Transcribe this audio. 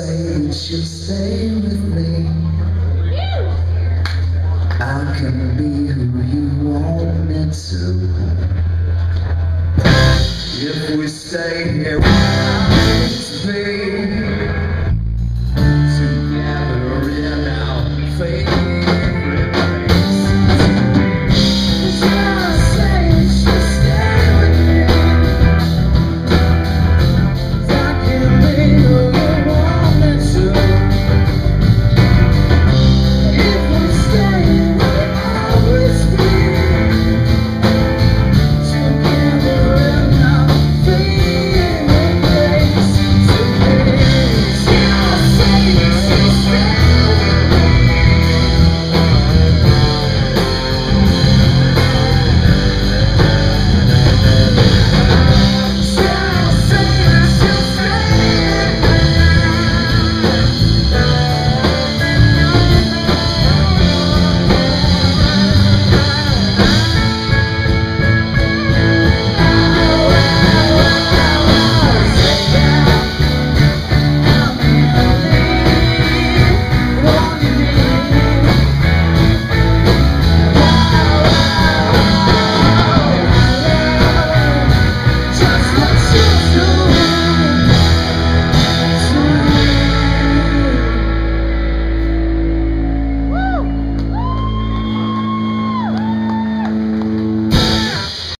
say you should stay with me.